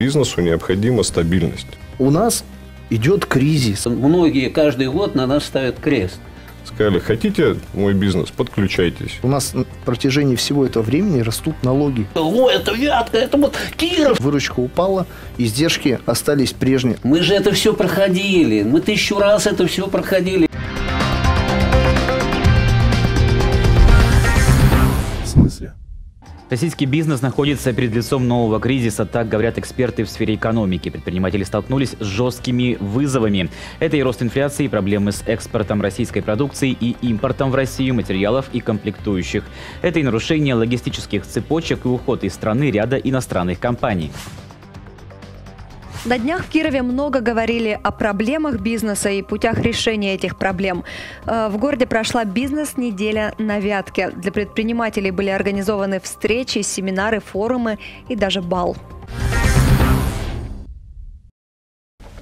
Бизнесу необходима стабильность. У нас идет кризис. Многие каждый год на нас ставят крест. Сказали, хотите мой бизнес, подключайтесь. У нас на протяжении всего этого времени растут налоги. Ой, это Вятка, это вот Киров. Выручка упала, издержки остались прежние. Мы же это все проходили. Мы тысячу раз это все проходили. Российский бизнес находится перед лицом нового кризиса, так говорят эксперты в сфере экономики. Предприниматели столкнулись с жесткими вызовами. Это и рост инфляции, и проблемы с экспортом российской продукции и импортом в Россию материалов и комплектующих. Это и нарушение логистических цепочек и уход из страны ряда иностранных компаний. На днях в Кирове много говорили о проблемах бизнеса и путях решения этих проблем. Э, в городе прошла бизнес-неделя на Вятке. Для предпринимателей были организованы встречи, семинары, форумы и даже бал.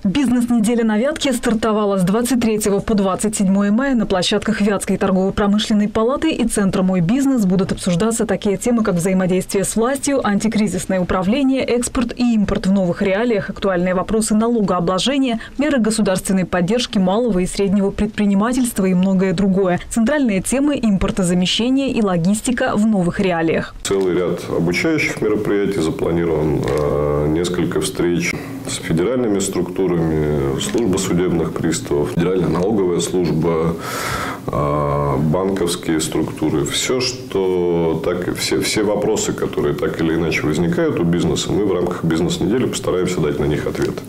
Бизнес-неделя на Вятке стартовала с 23 по 27 мая на площадках Вятской торгово-промышленной палаты и Центра «Мой бизнес» будут обсуждаться такие темы, как взаимодействие с властью, антикризисное управление, экспорт и импорт в новых реалиях, актуальные вопросы налогообложения, меры государственной поддержки малого и среднего предпринимательства и многое другое. Центральные темы – импортозамещение и логистика в новых реалиях. Целый ряд обучающих мероприятий запланирован, э, несколько встреч с федеральными структурами, служба судебных приставов, федеральная налоговая служба, а, банковские структуры. Все, что так, все, все вопросы, которые так или иначе возникают у бизнеса, мы в рамках бизнес-недели постараемся дать на них ответы.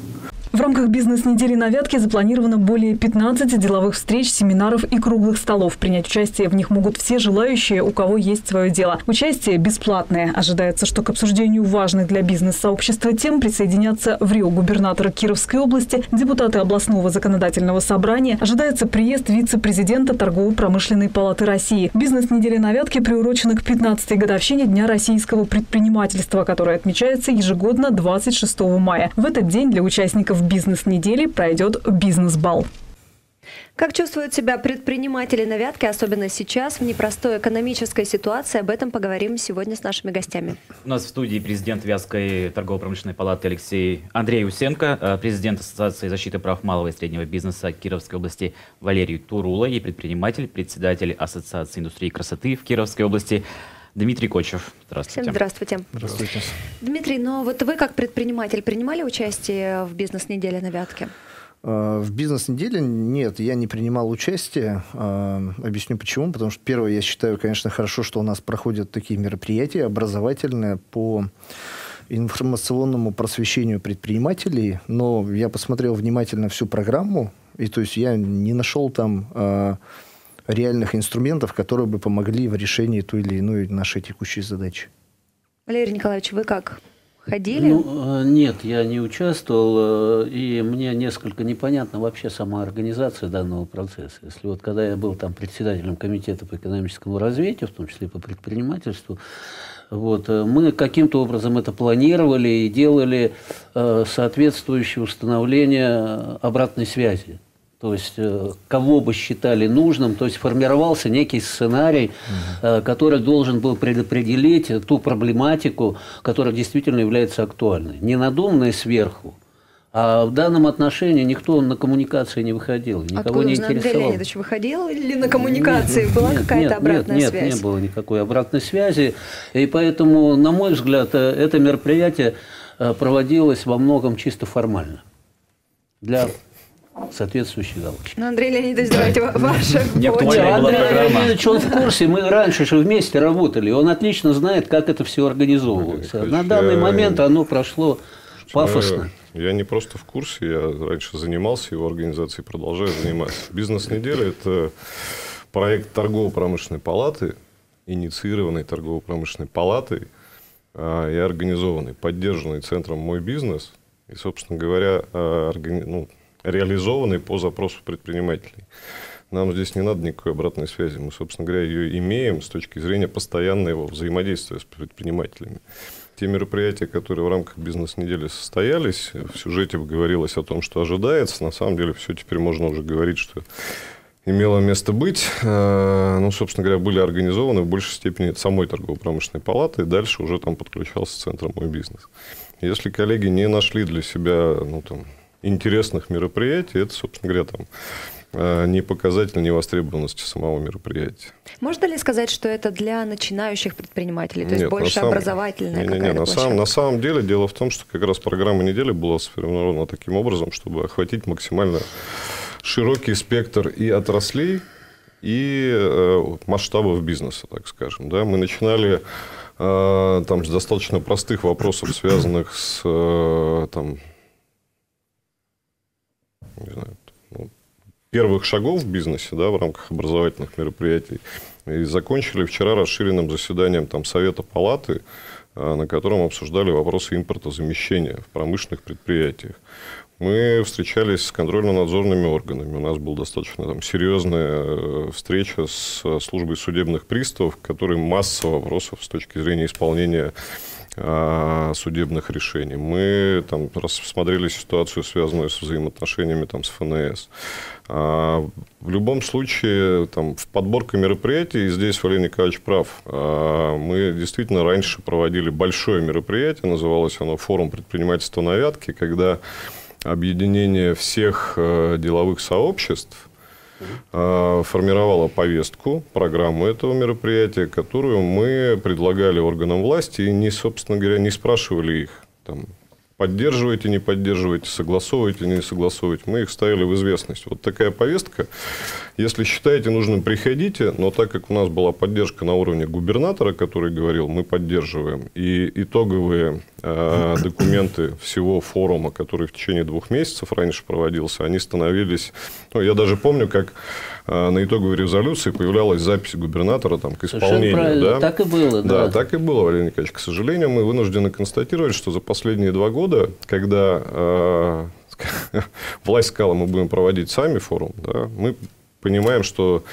В рамках бизнес-недели на Вятке запланировано более 15 деловых встреч, семинаров и круглых столов. Принять участие в них могут все желающие, у кого есть свое дело. Участие бесплатное. Ожидается, что к обсуждению важных для бизнес-сообщества тем присоединятся в Рио губернатора Кировской области, депутаты областного законодательного собрания. Ожидается приезд вице-президента Торгово-промышленной палаты России. Бизнес-неделя на Вятке приурочена к 15-й годовщине Дня российского предпринимательства, которая отмечается ежегодно 26 мая. В этот день для участников в бизнес-неделе пройдет бизнес-бал. Как чувствуют себя предприниматели на Вятке, особенно сейчас, в непростой экономической ситуации? Об этом поговорим сегодня с нашими гостями. У нас в студии президент Вятской торгово-промышленной палаты Алексей Андрей Усенко, э, президент Ассоциации защиты прав малого и среднего бизнеса Кировской области Валерий Турула и предприниматель, председатель Ассоциации индустрии красоты в Кировской области Дмитрий Кочев. Здравствуйте. Всем здравствуйте. Здравствуйте. Дмитрий, ну вот вы как предприниматель принимали участие в бизнес-неделе на Вятке? А, в бизнес-неделе нет, я не принимал участие. А, объясню почему. Потому что, первое, я считаю, конечно, хорошо, что у нас проходят такие мероприятия образовательные по информационному просвещению предпринимателей. Но я посмотрел внимательно всю программу, и то есть я не нашел там а, реальных инструментов, которые бы помогли в решении той или иной нашей текущей задачи. Валерий Николаевич, вы как? Ходили? Ну, э, нет, я не участвовал, э, и мне несколько непонятна вообще сама организация данного процесса. Если вот когда я был там председателем комитета по экономическому развитию, в том числе по предпринимательству, вот, э, мы каким-то образом это планировали и делали соответствующее установление обратной связи то есть э, кого бы считали нужным, то есть формировался некий сценарий, угу. который должен был предопределить ту проблематику, которая действительно является актуальной. Не надуманной сверху, а в данном отношении никто на коммуникации не выходил, никого Откуда не интересовал. Андрей Леонидович выходил или на коммуникации? Нет, Была какая-то обратная нет, связь? Нет, не было никакой обратной связи. И поэтому, на мой взгляд, э, это мероприятие проводилось во многом чисто формально. Для соответствующие галочки. Ну, Андрей Леонидович, давайте была Андрей Леонидович, он в курсе, мы раньше же вместе работали, он отлично знает, как это все организовывается. На данный момент оно прошло пафосно. Я не просто в курсе, я раньше занимался его организацией, продолжаю заниматься. Бизнес-неделя – это проект торгово-промышленной палаты, инициированный торгово-промышленной палатой а, и организованный, поддержанный центром «Мой бизнес». И, собственно говоря, а, органи... ну, реализованный по запросу предпринимателей. Нам здесь не надо никакой обратной связи. Мы, собственно говоря, ее имеем с точки зрения постоянного взаимодействия с предпринимателями. Те мероприятия, которые в рамках бизнес-недели состоялись, в сюжете говорилось о том, что ожидается. На самом деле, все теперь можно уже говорить, что имело место быть. Э, ну, собственно говоря, были организованы в большей степени самой торгово-промышленной палаты, дальше уже там подключался центр «Мой бизнес». Если коллеги не нашли для себя ну, там, интересных мероприятий, это, собственно говоря, там, э, не показатель невостребованности самого мероприятия. Можно ли сказать, что это для начинающих предпринимателей, то есть Нет, больше на самом... образовательная не, не, не, на, самом, на самом деле дело в том, что как раз программа недели была сформирована таким образом, чтобы охватить максимально широкий спектр и отраслей, и э, масштабов бизнеса, так скажем. Да? Мы начинали э, там, с достаточно простых вопросов, связанных с э, там, не знаю, ну, первых шагов в бизнесе да, в рамках образовательных мероприятий. И закончили вчера расширенным заседанием там, Совета Палаты, э, на котором обсуждали вопросы импортозамещения в промышленных предприятиях мы встречались с контрольно-надзорными органами. У нас была достаточно там, серьезная э, встреча с службой судебных приставов, которые масса вопросов с точки зрения исполнения судебных решений. Мы там рассмотрели ситуацию, связанную с взаимоотношениями там, с ФНС. А, в любом случае, там, в подборке мероприятий, и здесь Валерий Николаевич прав, а, мы действительно раньше проводили большое мероприятие, называлось оно «Форум предпринимательства на Вятке», когда объединение всех э, деловых сообществ э, формировало повестку, программу этого мероприятия, которую мы предлагали органам власти и, не, собственно говоря, не спрашивали их, там, поддерживаете, не поддерживаете, согласовываете, не согласовываете. Мы их ставили в известность. Вот такая повестка. Если считаете нужным, приходите. Но так как у нас была поддержка на уровне губернатора, который говорил, мы поддерживаем, и итоговые э, документы всего форума, который в течение двух месяцев раньше проводился, они становились... Ну, я даже помню, как на итоговой резолюции появлялась запись губернатора там, к исполнению. Да? Так и было, да. Да, так и было, Валерий Николаевич. К сожалению, мы вынуждены констатировать, что за последние два года, когда э, власть сказала, мы будем проводить сами форум, да, мы понимаем, что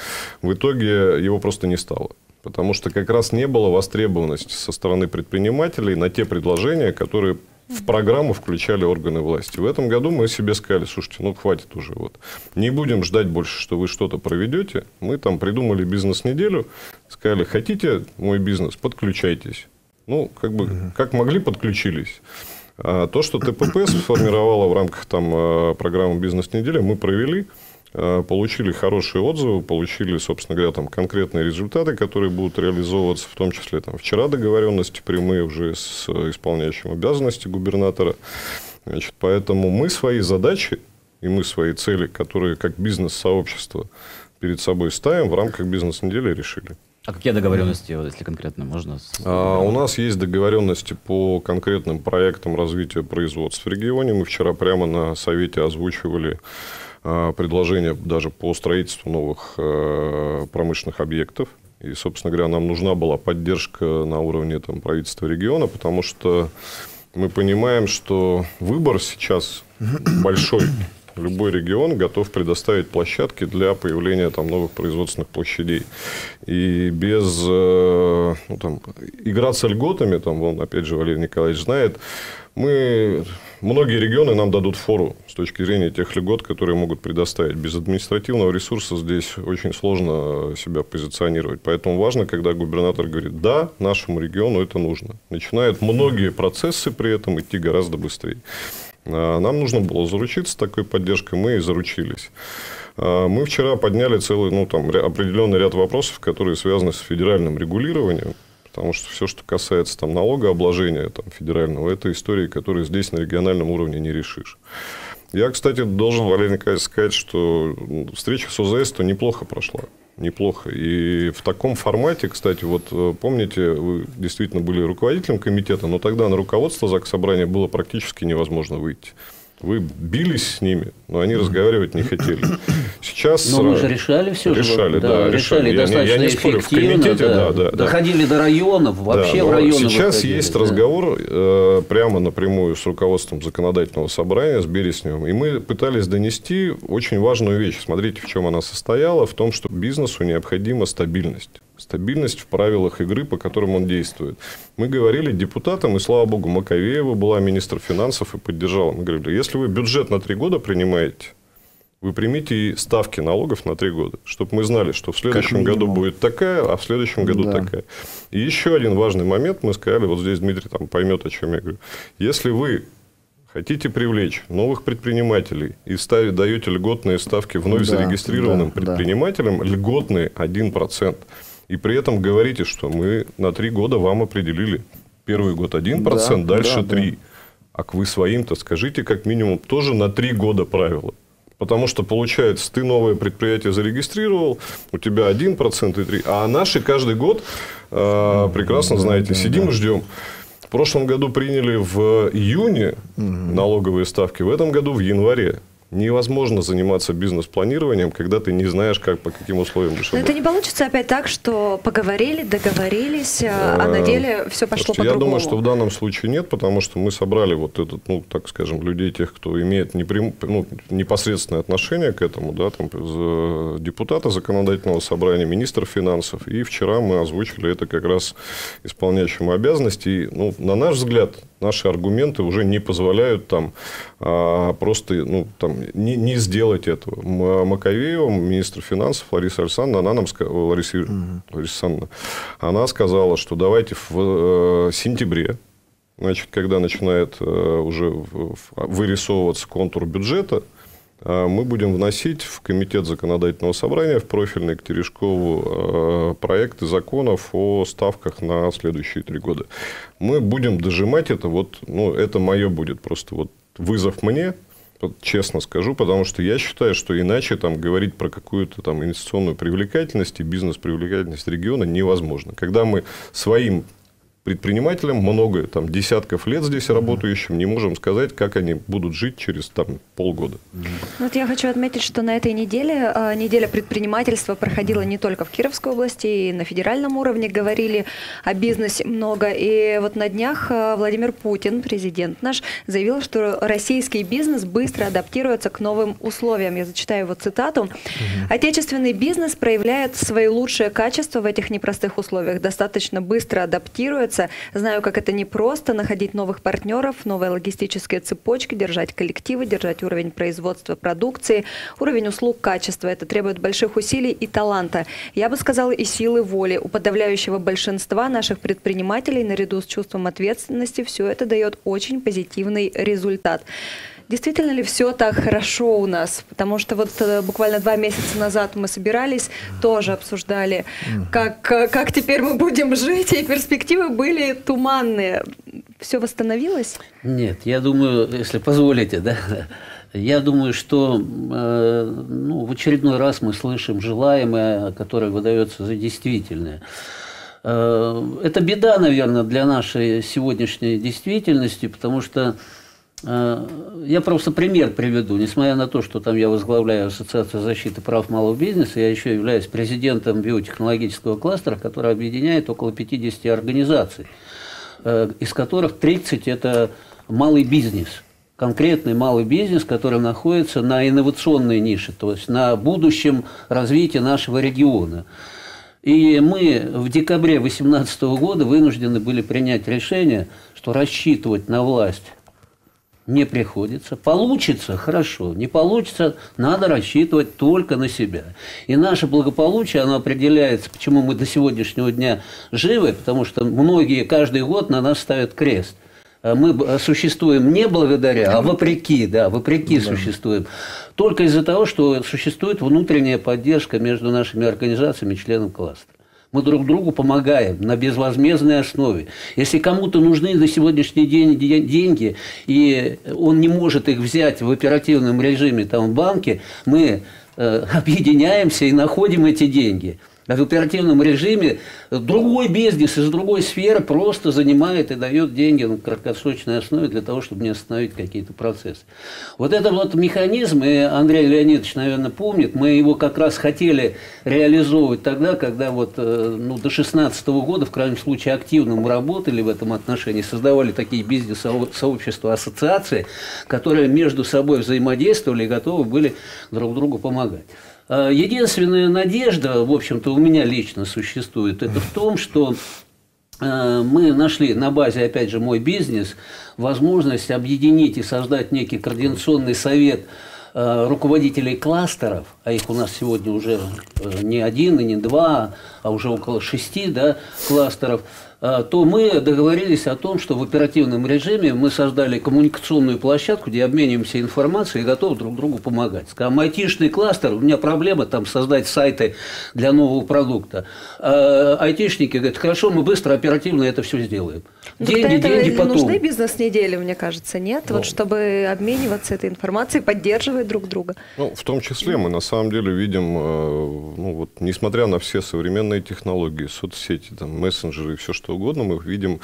в итоге его просто не стало. Потому что как раз не было востребованности со стороны предпринимателей на те предложения, которые в программу включали органы власти. В этом году мы себе сказали, слушайте, ну хватит уже. Вот. Не будем ждать больше, что вы что-то проведете. Мы там придумали бизнес-неделю, сказали, хотите мой бизнес, подключайтесь. Ну, как бы, как могли, подключились. А то, что ТПП сформировала в рамках там, а, программы «Бизнес-неделя», мы провели. Э, получили хорошие отзывы, получили, собственно говоря, там конкретные результаты, которые будут реализовываться, в том числе там вчера договоренности прямые уже с исполняющим обязанности губернатора. Значит, поэтому мы свои задачи и мы свои цели, которые как бизнес-сообщество перед собой ставим, в рамках бизнес-недели решили. А какие договоренности, вот, если конкретно можно? А, у нас есть договоренности по конкретным проектам развития производств в регионе. Мы вчера прямо на совете озвучивали предложения даже по строительству новых э, промышленных объектов. И, собственно говоря, нам нужна была поддержка на уровне там, правительства региона, потому что мы понимаем, что выбор сейчас большой. Любой регион готов предоставить площадки для появления там, новых производственных площадей. И без э, ну, там, играться льготами, там, вон, опять же, Валерий Николаевич знает, мы, многие регионы нам дадут фору с точки зрения тех льгот, которые могут предоставить. Без административного ресурса здесь очень сложно себя позиционировать. Поэтому важно, когда губернатор говорит, да, нашему региону это нужно. Начинают многие процессы при этом идти гораздо быстрее. А, нам нужно было заручиться такой поддержкой, мы и заручились. А, мы вчера подняли целый, ну, там, определенный ряд вопросов, которые связаны с федеральным регулированием. Потому что все, что касается там, налогообложения там, федерального, это истории, которые здесь на региональном уровне не решишь. Я, кстати, должен, Валерий Николаевич, сказать, что встреча с ОЗС-то неплохо прошла. Неплохо. И в таком формате, кстати, вот э, помните, вы действительно были руководителем комитета, но тогда на руководство ЗАГС Собрания было практически невозможно выйти. Вы бились с ними, но они разговаривать не хотели. Сейчас... Но мы же решали все решали, же. Да, да, решали, решали. достаточно я не, я не спорю, в комитете, да, да, да. Доходили до районов, вообще да, в районы Сейчас выходили, есть да. разговор э, прямо напрямую с руководством законодательного собрания, с Бересневым. И мы пытались донести очень важную вещь. Смотрите, в чем она состояла. В том, что бизнесу необходима стабильность стабильность в правилах игры, по которым он действует. Мы говорили депутатам, и слава богу, Маковеева была министр финансов и поддержала. Мы говорили, если вы бюджет на три года принимаете, Вы примите ставки налогов на три года, чтобы мы знали, что в следующем году будет такая, а в следующем году да. такая. И еще один важный момент, мы сказали, вот здесь Дмитрий там поймет, о чем я говорю. Если вы хотите привлечь новых предпринимателей и ставить, даете льготные ставки вновь да, зарегистрированным да, предпринимателям, да. льготные 1%, и при этом говорите, что мы на три года вам определили первый год 1%, да, дальше да, 3%. Да. А вы своим-то скажите как минимум тоже на три года правила. Потому что, получается, ты новое предприятие зарегистрировал, у тебя 1% и 3%, а наши каждый год, э, прекрасно знаете, сидим и ждем. В прошлом году приняли в июне налоговые ставки, в этом году в январе невозможно заниматься бизнес-планированием, когда ты не знаешь, как, по каким условиям будешь Но это не получится опять так, что поговорили, договорились, а, а на деле все пошло по-другому? Я думаю, что в данном случае нет, потому что мы собрали вот этот, ну, так скажем, людей, тех, кто имеет непрям... ну, непосредственное отношение к этому, да, там, депутата законодательного собрания, министр финансов, и вчера мы озвучили это как раз исполняющему обязанности. И, ну, на наш взгляд, наши аргументы уже не позволяют там а, просто ну, там, не, не сделать этого. Маковеева, министр финансов Лариса Александровна, она нам сказала, Лариса, угу. Лариса Александровна, она сказала, что давайте в э, сентябре, значит, когда начинает э, уже вырисовываться контур бюджета, а мы будем вносить в Комитет законодательного собрания, в профильный к Терешкову э, проекты законов о ставках на следующие три года. Мы будем дожимать это, вот, ну, это мое будет просто вот вызов мне, честно скажу, потому что я считаю, что иначе там говорить про какую-то там инвестиционную привлекательность и бизнес-привлекательность региона невозможно. Когда мы своим предпринимателям, много там, десятков лет здесь работающим, не можем сказать, как они будут жить через там, полгода. Вот я хочу отметить, что на этой неделе а, неделя предпринимательства проходила не только в Кировской области, и на федеральном уровне говорили о бизнесе много. И вот на днях а, Владимир Путин, президент наш, заявил, что российский бизнес быстро адаптируется к новым условиям. Я зачитаю его цитату. Отечественный бизнес проявляет свои лучшие качества в этих непростых условиях, достаточно быстро адаптируется развиваться. Знаю, как это непросто находить новых партнеров, новые логистические цепочки, держать коллективы, держать уровень производства продукции, уровень услуг, качества. Это требует больших усилий и таланта. Я бы сказала, и силы воли. У подавляющего большинства наших предпринимателей наряду с чувством ответственности все это дает очень позитивный результат. Действительно ли все так хорошо у нас? Потому что вот э, буквально два месяца назад мы собирались, тоже обсуждали, как, э, как теперь мы будем жить, и перспективы были туманные. Все восстановилось? Нет, я думаю, если позволите, да, я думаю, что э, ну, в очередной раз мы слышим желаемое, которое выдается за действительное. Э, это беда, наверное, для нашей сегодняшней действительности, потому что Э, я просто пример приведу. Несмотря на то, что там я возглавляю Ассоциацию защиты прав малого бизнеса, я еще являюсь президентом биотехнологического кластера, который объединяет около 50 организаций, э, из которых 30 – это малый бизнес – конкретный малый бизнес, который находится на инновационной нише, то есть на будущем развитии нашего региона. И мы в декабре 2018 года вынуждены были принять решение, что рассчитывать на власть не приходится. Получится – хорошо, не получится – надо рассчитывать только на себя. И наше благополучие, оно определяется, почему мы до сегодняшнего дня живы, потому что многие каждый год на нас ставят крест. А мы существуем не благодаря, а вопреки, да, вопреки да. существуем. Только из-за того, что существует внутренняя поддержка между нашими организациями, членами кластера. Мы друг другу помогаем на безвозмездной основе. Если кому-то нужны на сегодняшний день деньги, и он не может их взять в оперативном режиме там, в банке, мы э, объединяемся и находим эти деньги в оперативном режиме другой бизнес из другой сферы просто занимает и дает деньги на краткосрочной основе для того, чтобы не остановить какие-то процессы. Вот этот вот механизм, и Андрей Леонидович, наверное, помнит, мы его как раз хотели реализовывать тогда, когда вот э, ну, до 2016 года, в крайнем случае, активно мы работали в этом отношении, создавали такие бизнес-сообщества, ассоциации, которые между собой взаимодействовали и готовы были друг другу помогать. Э, единственная надежда, в общем-то, у меня лично существует, это в том, что э, мы нашли на базе, опять же, мой бизнес, возможность объединить и создать некий координационный совет э, руководителей кластеров, а их у нас сегодня уже не один и не два, а уже около шести да, кластеров, то мы договорились о том, что в оперативном режиме мы создали коммуникационную площадку, где обмениваемся информацией и готовы друг другу помогать. Скажем, айтишный кластер, у меня проблема там создать сайты для нового продукта. А айтишники говорят, хорошо, мы быстро, оперативно это все сделаем. Ну, деньги, деньги потом. Нужны бизнес-недели, мне кажется, нет? Ну, вот чтобы обмениваться этой информацией, поддерживать друг друга. Ну, в том числе мы на самом деле видим, э, ну вот, несмотря на все современные технологии, соцсети, там, мессенджеры и все что угодно, мы видим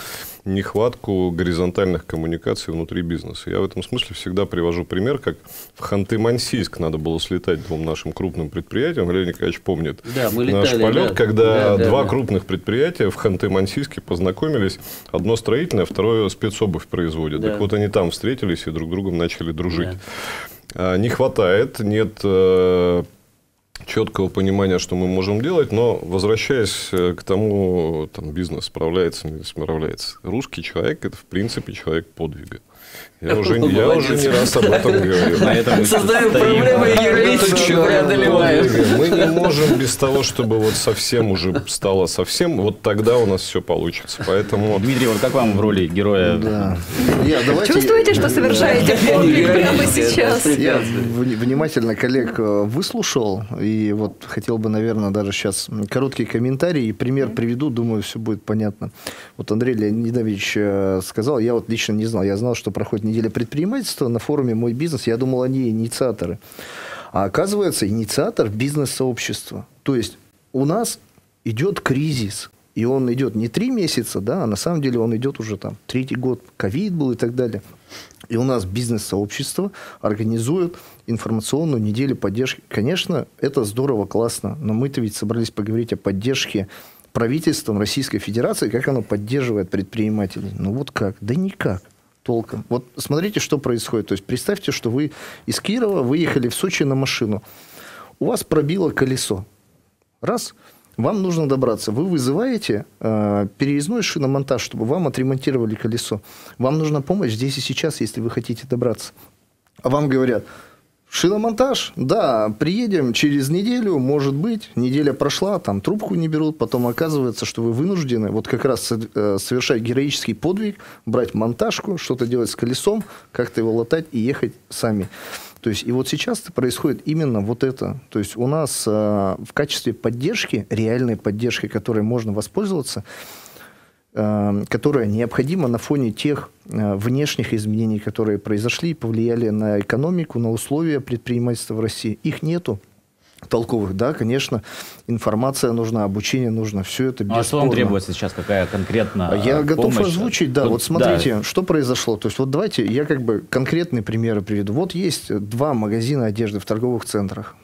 нехватку горизонтальных коммуникаций внутри бизнеса. Я в этом смысле всегда привожу пример, как в Ханты-Мансийск надо было слетать двум нашим крупным предприятиям. Валерий Николаевич помнит да, мы летали, наш полет, да. когда да, два да. крупных предприятия в Ханты-Мансийске познакомились. Одно строительное, второе спецобувь производит. Да. Так вот они там встретились и друг другом начали дружить. Да. Не хватает, нет э, четкого понимания, что мы можем делать, но возвращаясь э, к тому, там бизнес справляется, не справляется. Русский человек – это, в принципе, человек подвига. Я уже, я уже не раз об этом говорил. Создаем проблемы и героически преодолеваем. Мы не можем без того, чтобы вот совсем уже стало совсем, вот тогда у нас все получится. Поэтому... Дмитрий, вот как вам в роли героя? Да. Я, давайте... Чувствуете, что совершаете подвиг прямо сейчас? Я внимательно коллег э, выслушал, и вот хотел бы, наверное, даже сейчас короткий комментарий и пример приведу, думаю, все будет понятно. Вот Андрей Леонидович э, сказал, я вот лично не знал, я знал, что проходит неделя предпринимательства на форуме «Мой бизнес». Я думал, они инициаторы. А оказывается, инициатор бизнес-сообщества. То есть у нас идет кризис. И он идет не три месяца, да, а на самом деле он идет уже там третий год, ковид был и так далее. И у нас бизнес-сообщество организует информационную неделю поддержки. Конечно, это здорово, классно, но мы-то ведь собрались поговорить о поддержке правительством Российской Федерации, как оно поддерживает предпринимателей. Ну вот как? Да никак толком. Вот смотрите, что происходит. То есть представьте, что вы из Кирова выехали в Сочи на машину. У вас пробило колесо. Раз. Вам нужно добраться. Вы вызываете э, переездной шиномонтаж, чтобы вам отремонтировали колесо. Вам нужна помощь здесь и сейчас, если вы хотите добраться. А вам говорят, Шиномонтаж, да, приедем через неделю, может быть, неделя прошла, там трубку не берут, потом оказывается, что вы вынуждены вот как раз э, совершать героический подвиг, брать монтажку, что-то делать с колесом, как-то его латать и ехать сами. То есть, и вот сейчас происходит именно вот это. То есть, у нас э, в качестве поддержки, реальной поддержки, которой можно воспользоваться, которая необходима на фоне тех э, внешних изменений, которые произошли и повлияли на экономику, на условия предпринимательства в России. Их нету толковых, да, конечно, информация нужна, обучение нужно, все это бесспорно. А что вам требуется сейчас, какая конкретно Я помощь? готов озвучить, да, Тут, вот смотрите, да. что произошло. То есть вот давайте я как бы конкретные примеры приведу. Вот есть два магазина одежды в торговых центрах.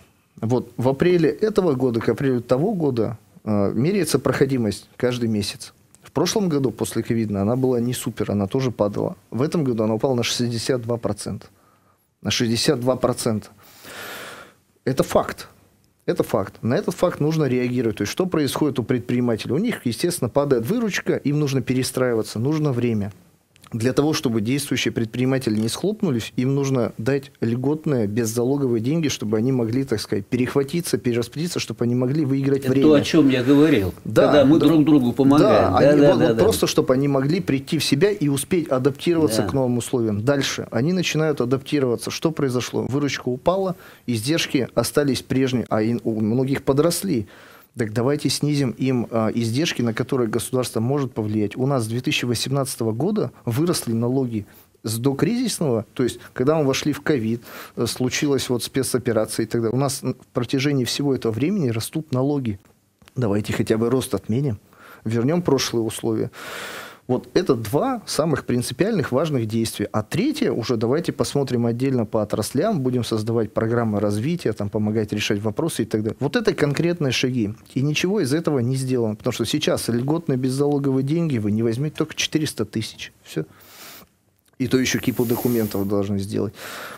Вот в апреле этого года к апрелю того года э, меряется проходимость каждый месяц. В прошлом году, после ковида, она была не супер, она тоже падала. В этом году она упала на 62%. На 62%. Это факт. Это факт. На этот факт нужно реагировать. То есть, что происходит у предпринимателей? У них, естественно, падает выручка, им нужно перестраиваться, нужно время для того, чтобы действующие предприниматели не схлопнулись, им нужно дать льготные, беззалоговые деньги, чтобы они могли, так сказать, перехватиться, перераспределиться, чтобы они могли выиграть Это время. то, о чем я говорил. Да, когда мы да, друг другу помогаем. Да, да, они, да, вот, да, вот да. просто, чтобы они могли прийти в себя и успеть адаптироваться Да. к новым условиям. Дальше они начинают адаптироваться. Что произошло? Выручка упала, издержки остались прежние, а у многих подросли. Так давайте снизим им а, издержки, на которые государство может повлиять. У нас с 2018 года выросли налоги с докризисного, то есть когда мы вошли в ковид, э, случилась вот спецоперация и так далее, у нас в протяжении всего этого времени растут налоги. Давайте хотя бы рост отменим, вернем прошлые условия. Вот это два самых принципиальных важных действия. А третье, уже давайте посмотрим отдельно по отраслям, будем создавать программы развития, там, помогать решать вопросы и так далее. Вот это конкретные шаги. И ничего из этого не сделано. Потому что сейчас льготные беззалоговые деньги вы не возьмете только 400 тысяч. Все. И то еще кипу документов должны сделать.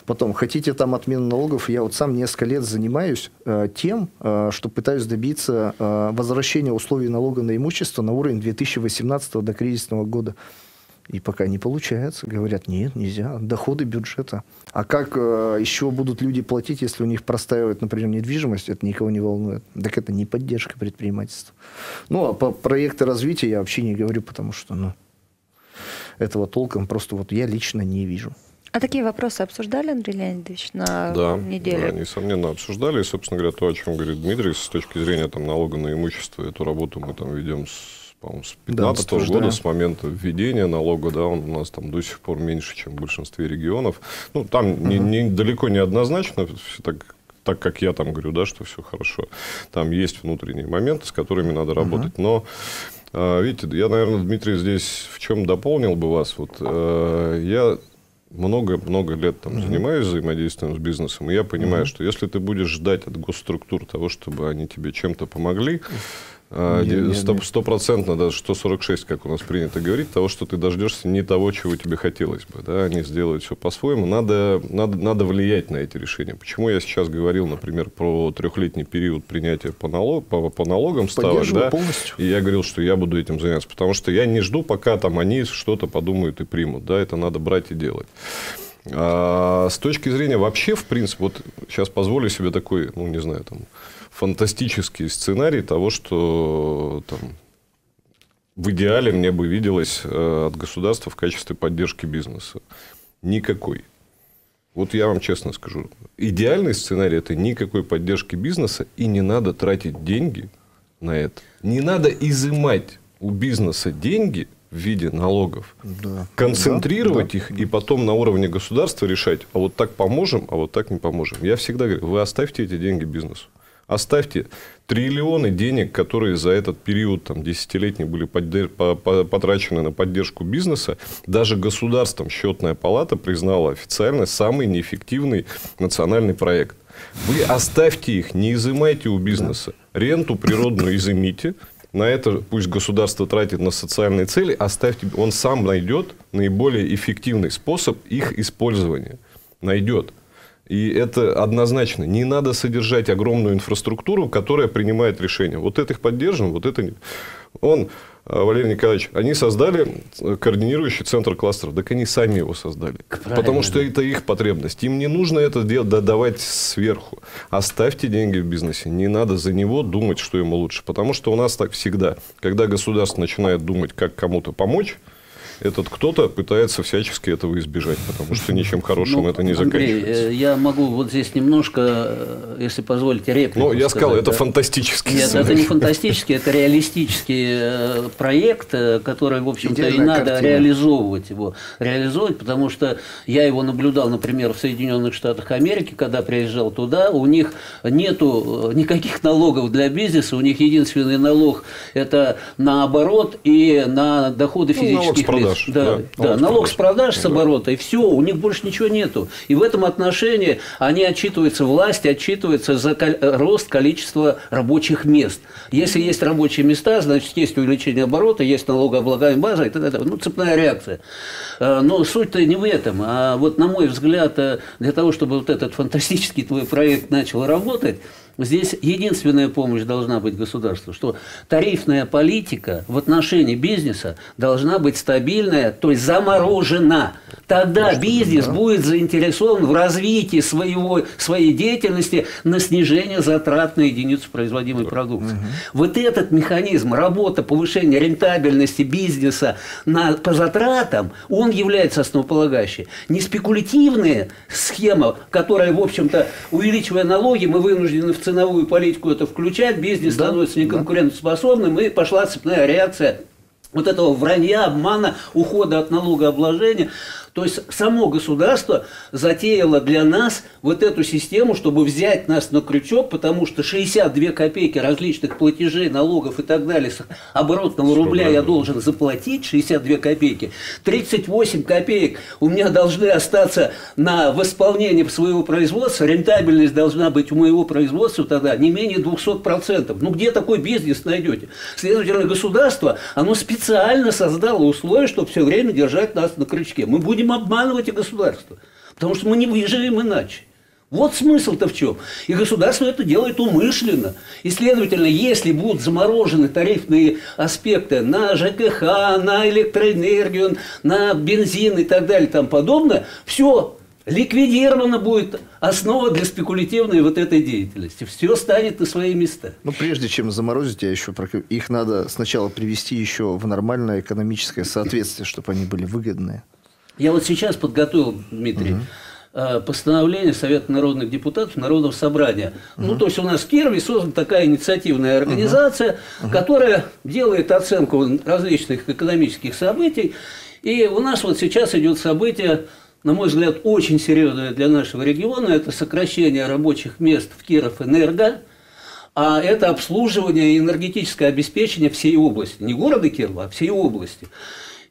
Потом, хотите там отмену налогов, я вот сам несколько лет занимаюсь э, тем, э, что пытаюсь добиться э, возвращения условий налога на имущество на уровень 2018 до кризисного года. И пока не получается. Говорят, нет, нельзя. Доходы бюджета. А как э, еще будут люди платить, если у них простаивает, например, недвижимость? Это никого не волнует. Так это не поддержка предпринимательства. Ну, а по проекты развития я вообще не говорю, потому что, ну, этого толком просто вот я лично не вижу. А такие вопросы обсуждали, Андрей Леонидович, на да, неделе? Да, несомненно, обсуждали. И, собственно говоря, то, о чем говорит Дмитрий, с точки зрения там, налога на имущество, эту работу мы там ведем с по-моему, с 2015 да, года, с момента введения налога, да, он у нас там до сих пор меньше, чем в большинстве регионов. Ну, там угу. не, не, далеко не однозначно, все так, так как я там говорю, да, что все хорошо. Там есть внутренние моменты, с которыми надо работать. Угу. Но Видите, я, наверное, Дмитрий, здесь в чем дополнил бы вас. Вот э, я много-много лет там занимаюсь взаимодействием с бизнесом, и я понимаю, что если ты будешь ждать от госструктур того, чтобы они тебе чем-то помогли, Стопроцентно, даже 146, как у нас принято говорить, того, что ты дождешься не того, чего тебе хотелось бы. Да? Они сделают все по-своему. Надо, надо, надо влиять на эти решения. Почему я сейчас говорил, например, про трехлетний период принятия по, налог, по, по налогам ставок, да? полностью. И я говорил, что я буду этим заняться. Потому что я не жду, пока там они что-то подумают и примут. Да? Это надо брать и делать. А с точки зрения вообще, в принципе, вот сейчас позволю себе такой, ну, не знаю, там, фантастический сценарий того, что там, в идеале мне бы виделось э, от государства в качестве поддержки бизнеса. Никакой. Вот я вам честно скажу. Идеальный сценарий – это никакой поддержки бизнеса, и не надо тратить деньги на это. Не надо изымать у бизнеса деньги в виде налогов, да. концентрировать да, их да. и потом на уровне государства решать, а вот так поможем, а вот так не поможем. Я всегда говорю, вы оставьте эти деньги бизнесу. Оставьте триллионы денег, которые за этот период там, десятилетний были потрачены на поддержку бизнеса. Даже государством счетная палата признала официально самый неэффективный национальный проект. Вы оставьте их, не изымайте у бизнеса. Ренту природную изымите, на это пусть государство тратит на социальные цели, оставьте, он сам найдет наиболее эффективный способ их использования. Найдет. И это однозначно. Не надо содержать огромную инфраструктуру, которая принимает решения. Вот это их поддержим, вот это. Он, э, Валерий Николаевич, они создали координирующий центр кластеров. Так они сами его создали. Правильно. Потому что это их потребность. Им не нужно это давать сверху. Оставьте деньги в бизнесе. Не надо за него думать, что ему лучше. Потому что у нас так всегда. Когда государство начинает думать, как кому-то помочь, этот кто-то пытается всячески этого избежать, потому что ничем хорошим ну, это не Андрей, заканчивается. Э, я могу вот здесь немножко, э, если позволите, реплику Ну, я сказать, сказал, это да? фантастический Нет, сценарий. это не фантастический, это реалистический э, проект, который, в общем-то, и надо картина. реализовывать его. Реализовывать, потому что я его наблюдал, например, в Соединенных Штатах Америки, когда приезжал туда, у них нету никаких налогов для бизнеса, у них единственный налог – это на оборот и на доходы ну, физических лиц продаж. Да, да, да, налог, с продаж с оборота, да. и все, у них больше ничего нету. И в этом отношении они отчитываются, власть отчитывается за рост количества рабочих мест. Если есть рабочие места, значит, есть увеличение оборота, есть налогооблагаемая база, и т.д. Ну, цепная реакция. А, но суть-то не в этом. А вот, на мой взгляд, э, для того, чтобы вот этот фантастический твой проект начал работать, Здесь единственная помощь должна быть государству, что тарифная политика в отношении бизнеса должна быть стабильная, то есть заморожена. Тогда Может, бизнес да. будет заинтересован в развитии своего, своей деятельности на снижение затрат на единицу производимой продукции. Угу. Вот этот механизм работа, повышение рентабельности бизнеса на, по затратам, он является основополагающей. Не спекулятивная схема, которая, в общем-то, увеличивая налоги, мы вынуждены в ценовую политику это включать, бизнес да, становится неконкурентоспособным, и пошла цепная реакция вот этого вранья, обмана, ухода от налогообложения. То есть само государство затеяло для нас вот эту систему, чтобы взять нас на крючок, потому что 62 копейки различных платежей, налогов и так далее, с оборотного рубля я должен заплатить, 62 копейки, 38 копеек у меня должны остаться на восполнение своего производства, рентабельность должна быть у моего производства тогда не менее 200%. Ну где такой бизнес найдете? Следовательно, государство, оно специально создало условия, чтобы все время держать нас на крючке. Мы будем будем обманывать и государство. Потому что мы не выживем иначе. Вот смысл-то в чем. И государство это делает умышленно. И, следовательно, если будут заморожены тарифные аспекты на ЖКХ, на электроэнергию, на бензин и так далее тому подобное, все, ликвидирована будет основа для спекулятивной вот этой деятельности. Все станет на свои места. Ну, прежде чем заморозить, я еще про... их надо сначала привести еще в нормальное экономическое соответствие, чтобы они были выгодные. Я вот сейчас подготовил, Дмитрий, угу постановление Совета народных депутатов Народного собрания. Угу. Ну, то есть у нас в Кирове создана такая инициативная организация, угу. которая делает оценку различных экономических событий. И у нас вот сейчас идет событие, на мой взгляд, очень серьезное для нашего региона. Это сокращение рабочих мест в Киров-Энерго. А это обслуживание и энергетическое обеспечение всей области. Не города Кирова, а всей области.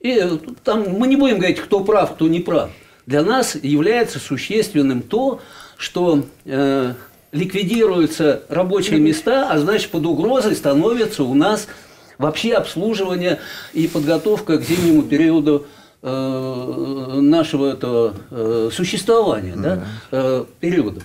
И там мы не будем говорить, кто прав, кто не прав для нас является существенным то, что э, ликвидируются рабочие места, а значит под угрозой становится у нас вообще обслуживание и подготовка к зимнему периоду э, нашего этого э, существования, mm-hmm. да, э, периода.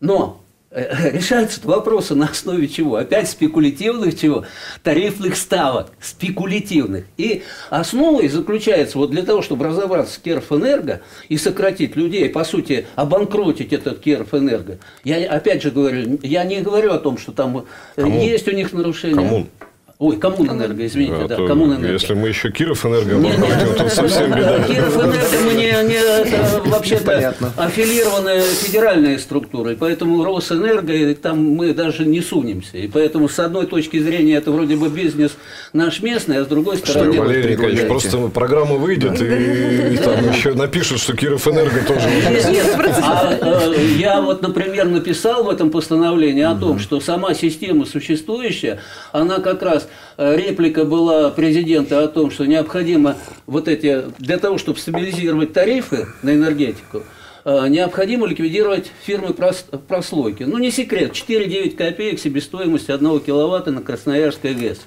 Но Э, решаются вопросы на основе чего? Опять спекулятивных чего? Тарифных ставок, спекулятивных. И основой заключается вот для того, чтобы разобраться с Керфэнерго и сократить людей, по сути, обанкротить этот Керфэнерго. Я опять же говорю, я не говорю о том, что там э, Кому? есть у них нарушения. Кому? Ой, Коммунэнерго, извините, а да, да Коммунэнерго. Если мы еще Кировэнерго обанкротим, то совсем беда. Кировэнерго мы не, не это вообще-то аффилированная федеральная структура, и поэтому Росэнерго, и там мы даже не сунемся. И поэтому с одной точки зрения это вроде бы бизнес наш местный, а с другой стороны... Что, Валерий Николаевич, просто программа выйдет, и, и там еще напишут, что Кировэнерго тоже... А, э, я вот, например, написал в этом постановлении о том, что сама система существующая, она как раз реплика была президента о том, что необходимо вот эти, для того, чтобы стабилизировать тарифы на энергетику, э, необходимо ликвидировать фирмы прослойки. Ну, не секрет, 4-9 копеек себестоимость 1 киловатта на Красноярской ГЭС.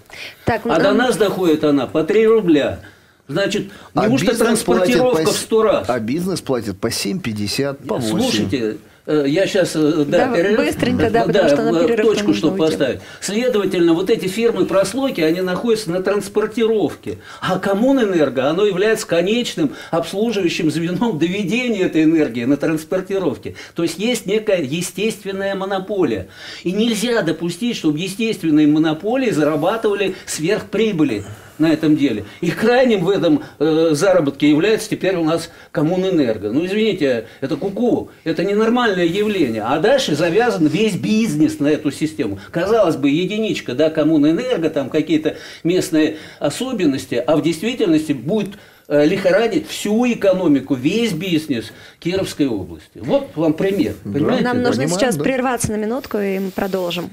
Так, а до нас доходит она по 3 рубля. Значит, а неужто транспортировка по, в 100 раз? А бизнес платит по 7,50, по 8. Слушайте, Э, я сейчас, э, да, да перерыв, быстренько, да, да, что на перерыв точку, чтобы поставить. Следовательно, вот эти фирмы прослойки, они находятся на транспортировке. А Коммунэнерго, оно является конечным обслуживающим звеном доведения этой энергии на транспортировке. То есть есть некая естественная монополия. И нельзя допустить, чтобы естественные монополии зарабатывали сверхприбыли на этом деле. И крайним в этом э, заработке является теперь у нас коммунэнерго. Ну, извините, это куку, -ку, это ненормальное явление. А дальше завязан весь бизнес на эту систему. Казалось бы, единичка, да, коммунэнерго, там какие-то местные особенности, а в действительности будет э, лихорадить всю экономику, весь бизнес Кировской области. Вот вам пример. Понимаете? Нам нужно Понимаем, сейчас да? прерваться на минутку, и мы продолжим.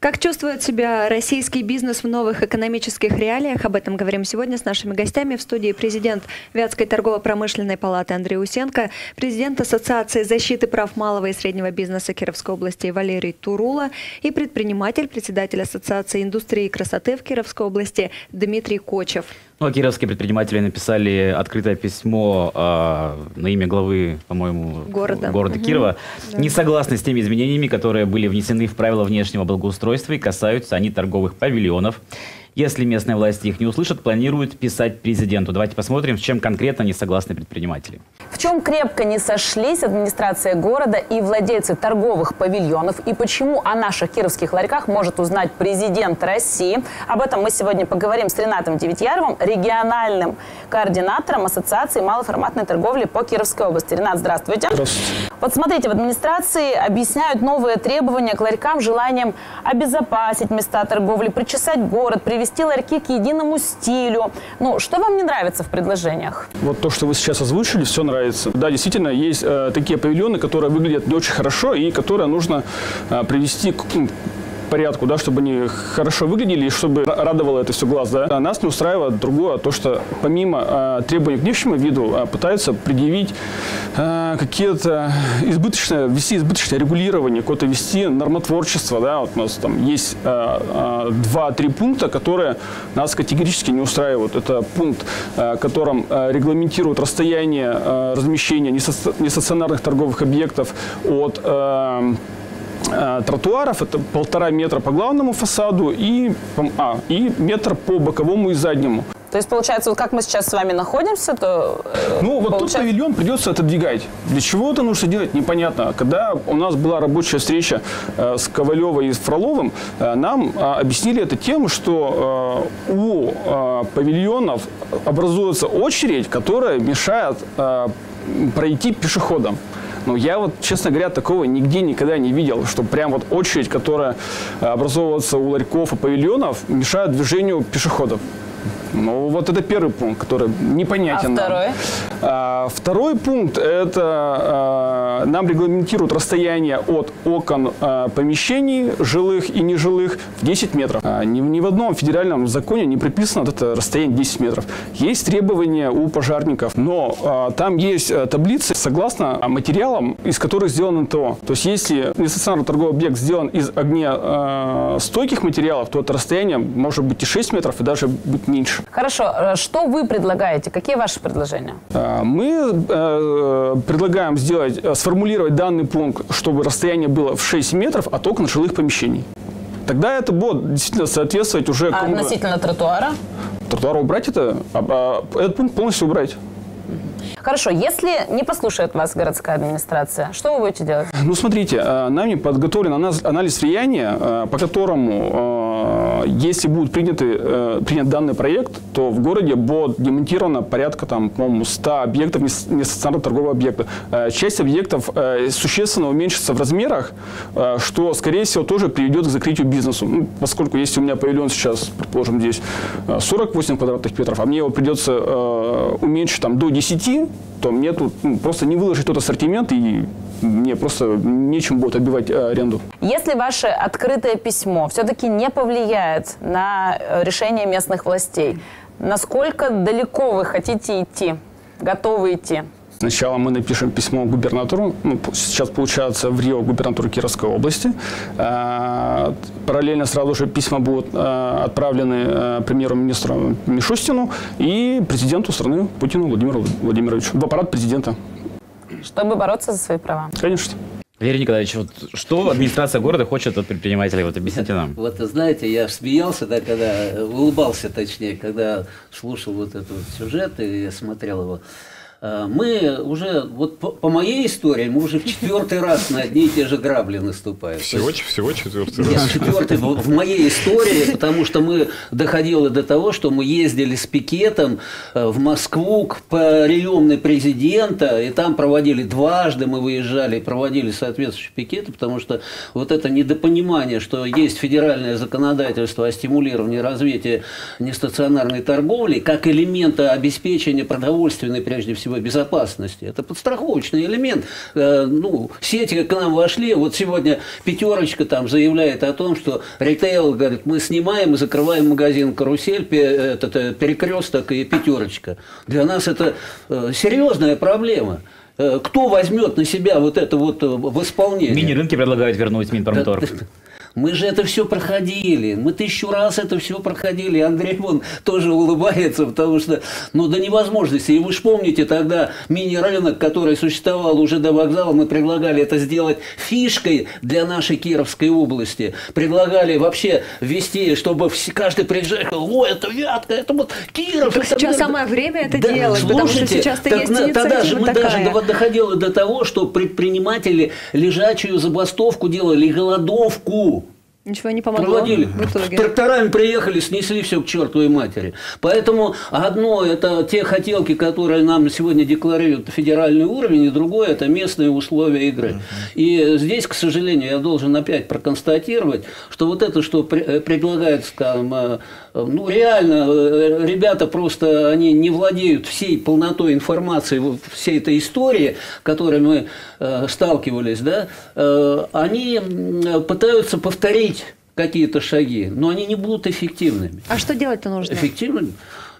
Как чувствует себя российский бизнес в новых экономических реалиях? Об этом говорим сегодня с нашими гостями. В студии президент Вятской торгово-промышленной палаты Андрей Усенко, президент Ассоциации защиты прав малого и среднего бизнеса Кировской области Валерий Турула и предприниматель, председатель Ассоциации индустрии красоты в Кировской области Дмитрий Кочев. Ну, а кировские предприниматели написали открытое письмо э, на имя главы, по-моему, города, города угу. Кирова. Да. Не согласны с теми изменениями, которые были внесены в правила внешнего благоустройства и касаются они торговых павильонов. Если местные власти их не услышат, планируют писать президенту. Давайте посмотрим, с чем конкретно не согласны предприниматели. Чем крепко не сошлись администрация города и владельцы торговых павильонов, и почему о наших кировских ларьках может узнать президент России. Об этом мы сегодня поговорим с Ренатом Девятьяровым, региональным координатором Ассоциации малоформатной торговли по Кировской области. Ренат, здравствуйте. Здравствуйте. Вот смотрите, в администрации объясняют новые требования к ларькам желанием обезопасить места торговли, причесать город, привести ларьки к единому стилю. Ну, что вам не нравится в предложениях? Вот то, что вы сейчас озвучили, все нравится. Да, действительно, есть э, такие павильоны, которые выглядят не очень хорошо и которые нужно э, привести к, порядку, да, чтобы они хорошо выглядели и чтобы радовало это все глаз. Да. А нас не устраивает другое, то, что помимо э, требований к внешнему виду э, пытаются предъявить э, какие-то избыточное, ввести избыточное регулирование, какое-то вести нормотворчество. Да. Вот у нас там есть э, э, два-три пункта, которые нас категорически не устраивают. Это пункт, э, которым э, регламентируют расстояние э, размещения нестационарных торговых объектов от э, тротуаров, это полтора метра по главному фасаду и, а, и метр по боковому и заднему. То есть, получается, вот как мы сейчас с вами находимся, то... Э, ну, вот получается... тут павильон придется отодвигать. Для чего это нужно делать, непонятно. Когда у нас была рабочая встреча э, с Ковалевой и с Фроловым, э, нам э, объяснили это тем, что э, у э, павильонов образуется очередь, которая мешает э, пройти пешеходам. Но я вот, честно говоря, такого нигде никогда не видел, что прям вот очередь, которая э, образовывается у ларьков и павильонов, мешает движению пешеходов. Ну, вот это первый пункт, который непонятен. А второй? А, второй пункт – это а, нам регламентируют расстояние от окон а, помещений жилых и нежилых в 10 метров. Ни, ни в одном федеральном законе не прописано вот это расстояние 10 метров. Есть требования у пожарников, но там есть а, таблицы согласно материалам, из которых сделан НТО. То есть, если нестационарный торговый объект сделан из огнестойких материалов, то это расстояние может быть и 6 метров, и даже быть меньше. Хорошо. Э, что вы предлагаете? Какие ваши предложения? А, мы э, предлагаем сделать, э, сформулировать данный пункт, чтобы расстояние было в 6 метров от окон жилых помещений. Тогда это будет действительно соответствовать уже... А относительно тротуара? Тротуар убрать это? А, а, этот пункт полностью убрать. Хорошо, если не послушает вас городская администрация, что вы будете делать? Ну, смотрите, э, нами подготовлен анализ влияния, э, по которому, э, если будет приняты, принят данный проект, то в городе будет демонтировано порядка, там, по-моему, 100 объектов нестационарного торгового объекта. Часть объектов существенно уменьшится в размерах, что, скорее всего, тоже приведет к закрытию бизнесу. Ну, поскольку если у меня павильон сейчас, предположим, здесь 48 квадратных метров, а мне его придется уменьшить там, до 10, то мне тут ну, просто не выложить тот ассортимент, и мне просто нечем будет отбивать э, аренду. Если ваше открытое письмо все-таки не повлияет на э, решение местных властей, насколько далеко вы хотите идти, готовы идти? Сначала мы напишем письмо губернатору, ну, сейчас получается в Рио губернатору Кировской области. Э, параллельно сразу же письма будут э, отправлены э, премьеру-министру Мишустину и президенту страны Путину Владимиру Владимировичу в аппарат президента. Чтобы бороться за свои права. Конечно. Валерий Николаевич, вот что администрация города хочет от предпринимателей? Вот объясните нам. Вот знаете, я смеялся, да, когда улыбался, точнее, когда слушал вот этот сюжет и смотрел его. Э, мы уже, вот по, по моей истории, мы уже в четвертый раз на одни и те же грабли наступаем. Всего, есть, всего четвертый раз? Нет, четвертый в, в моей истории, потому что мы доходило до того, что мы ездили с пикетом э, в Москву к приемной президента, и там проводили дважды, мы выезжали и проводили соответствующие пикеты, потому что вот это недопонимание, что есть федеральное законодательство о стимулировании развития нестационарной торговли, как элемента обеспечения продовольственной, прежде всего, его безопасности. Это подстраховочный элемент. Э, ну, сети к нам вошли, вот сегодня пятерочка там заявляет о том, что ритейл, говорит, мы снимаем и закрываем магазин «Карусель», этот э, перекресток и пятерочка. Для нас это э, серьезная проблема кто возьмет на себя вот это вот в исполнении? Мини-рынки предлагают вернуть Минпромторг. Мы же это все проходили, мы тысячу раз это все проходили. Андрей вон тоже улыбается, потому что, ну, до невозможности. И вы же помните тогда мини-рынок, который существовал уже до вокзала, мы предлагали это сделать фишкой для нашей Кировской области. Предлагали вообще ввести, чтобы каждый приезжал, о, это Вятка, это вот Киров. Так сейчас это... самое время это да, делать, слушайте, потому что сейчас-то есть на, тогда же мы такая. даже доходило до того, что предприниматели лежачую забастовку делали, голодовку. Ничего не помогло Проводили. в итоге. Тракторами приехали, снесли все к чертовой матери. Поэтому одно – это те хотелки, которые нам сегодня декларируют федеральный уровень, и другое – это местные условия игры. И здесь, к сожалению, я должен опять проконстатировать, что вот это, что предлагается, скажем, э, ну, реально, э, ребята просто, они не владеют всей полнотой информации, всей этой истории, которой мы сталкивались, да, они пытаются повторить какие-то шаги, но они не будут эффективными. А что делать-то нужно? Эффективными?